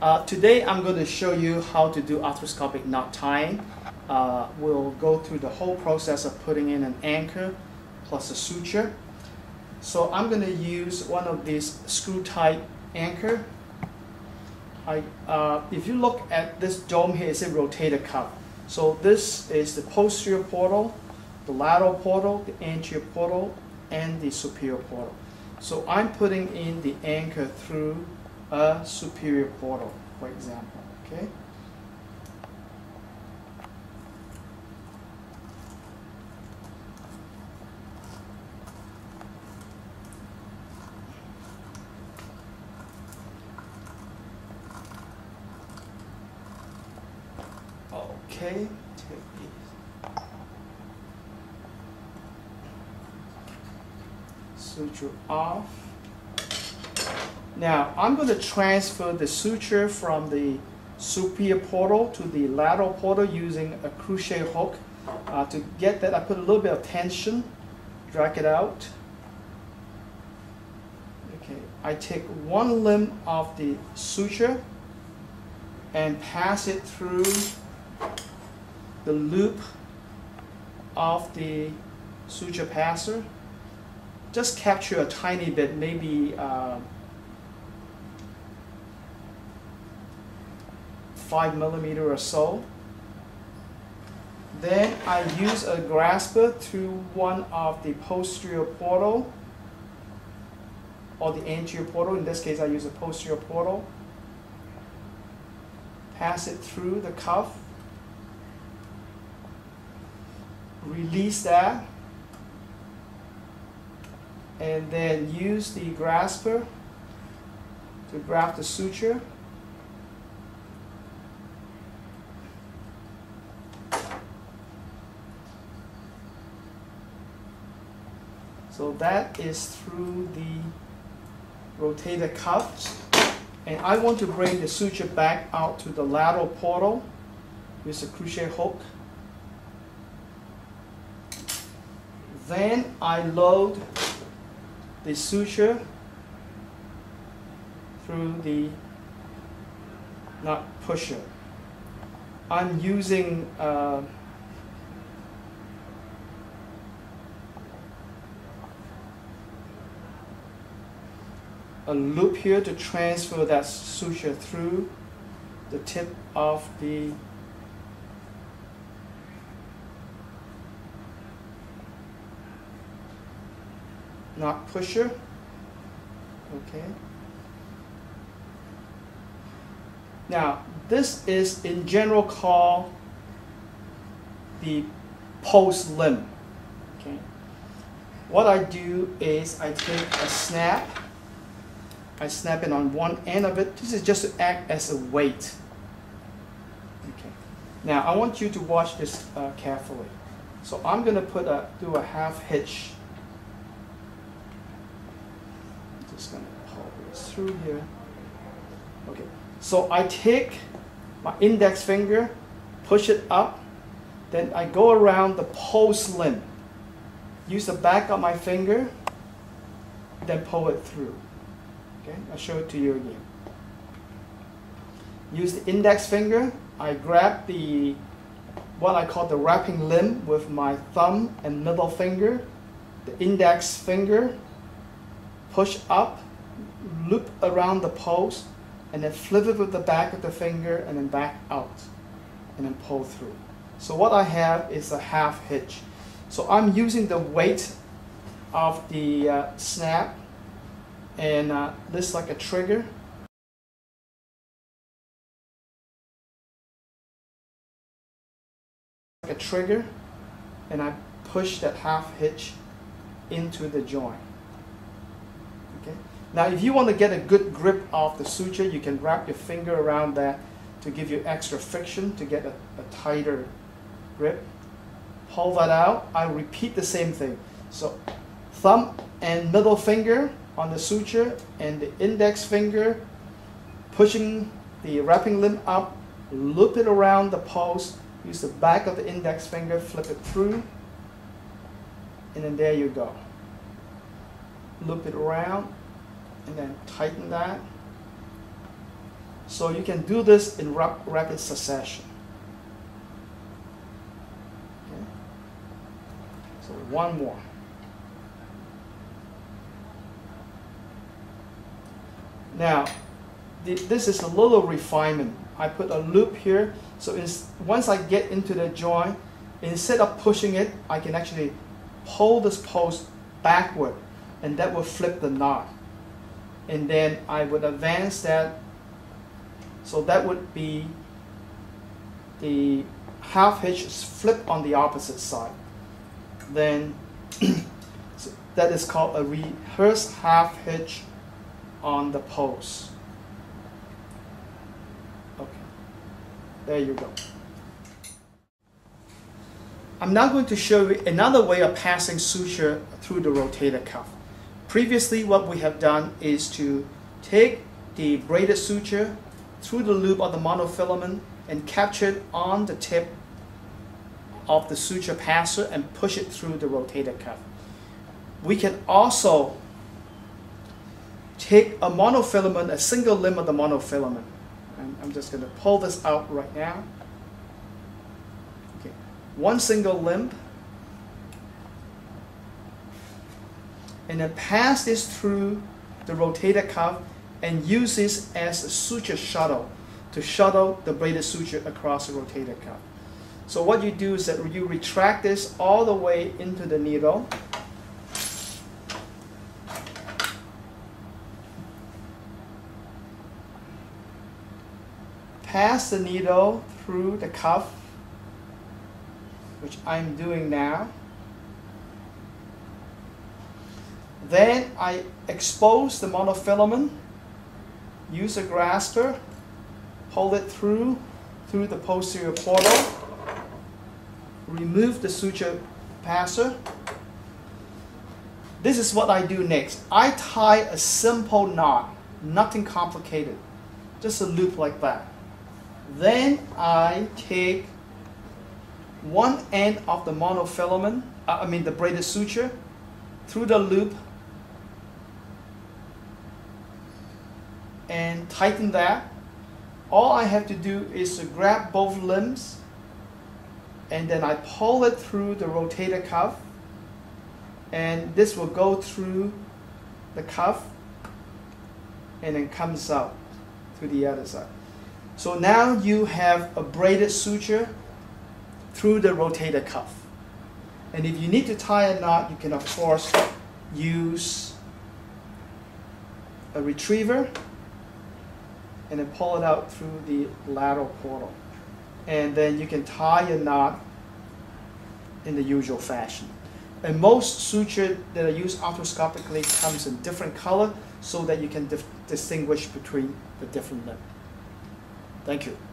Uh, today I'm going to show you how to do arthroscopic knot tying. Uh, we'll go through the whole process of putting in an anchor plus a suture. So I'm going to use one of these screw type anchor. I, uh, if you look at this dome here, it's a rotator cuff. So this is the posterior portal, the lateral portal, the anterior portal, and the superior portal. So I'm putting in the anchor through a superior portal, for example, okay? Okay. Suture off. Now, I'm going to transfer the suture from the superior portal to the lateral portal using a crochet hook. Uh, to get that, I put a little bit of tension, drag it out. Okay, I take one limb of the suture and pass it through the loop of the suture passer. Just capture a tiny bit, maybe uh, five millimeter or so. Then I use a grasper to one of the posterior portal or the anterior portal. In this case, I use a posterior portal. Pass it through the cuff. Release that. And then use the grasper to grab the suture. So that is through the rotator cuffs. And I want to bring the suture back out to the lateral portal with a crochet hook. Then I load the suture through the knot pusher. I'm using uh, a loop here to transfer that suture through the tip of the knot pusher. Okay. Now, this is in general called the post limb. Okay. What I do is I take a snap I snap it on one end of it. This is just to act as a weight. Okay. Now I want you to watch this uh, carefully. So I'm going to put a do a half hitch. Just going to pull this through here. Okay. So I take my index finger, push it up, then I go around the post limb. Use the back of my finger, then pull it through. Okay, I'll show it to you again. Use the index finger. I grab the what I call the wrapping limb with my thumb and middle finger. The index finger, push up, loop around the post, and then flip it with the back of the finger and then back out, and then pull through. So what I have is a half hitch. So I'm using the weight of the uh, snap and uh, this like a trigger. Like a trigger. And I push that half hitch into the joint. Okay? Now if you want to get a good grip of the suture you can wrap your finger around that to give you extra friction to get a, a tighter grip. Pull that out. I repeat the same thing. So thumb and middle finger on the suture and the index finger pushing the wrapping limb up, loop it around the post, use the back of the index finger, flip it through, and then there you go. Loop it around, and then tighten that, So you can do this in rap rapid succession. Okay. So one more. Now, this is a little refinement. I put a loop here, so once I get into the joint, instead of pushing it, I can actually pull this post backward, and that will flip the knot. And then I would advance that, so that would be the half hitch flip on the opposite side. Then so that is called a reverse half hitch on the post. Okay, there you go. I'm now going to show you another way of passing suture through the rotator cuff. Previously, what we have done is to take the braided suture through the loop of the monofilament and capture it on the tip of the suture passer and push it through the rotator cuff. We can also take a monofilament, a single limb of the monofilament. And I'm just going to pull this out right now. Okay, one single limb. And then pass this through the rotator cuff and use this as a suture shuttle to shuttle the braided suture across the rotator cuff. So what you do is that you retract this all the way into the needle pass the needle through the cuff, which I'm doing now. Then I expose the monofilament, use a grasper, pull it through, through the posterior portal, remove the suture passer. This is what I do next. I tie a simple knot, nothing complicated, just a loop like that. Then I take one end of the monofilament, uh, I mean the braided suture, through the loop and tighten that. All I have to do is to grab both limbs and then I pull it through the rotator cuff and this will go through the cuff and then comes out to the other side. So now you have a braided suture through the rotator cuff. And if you need to tie a knot, you can of course use a retriever and then pull it out through the lateral portal. And then you can tie a knot in the usual fashion. And most suture that are used arthroscopically comes in different color so that you can distinguish between the different limbs. Thank you.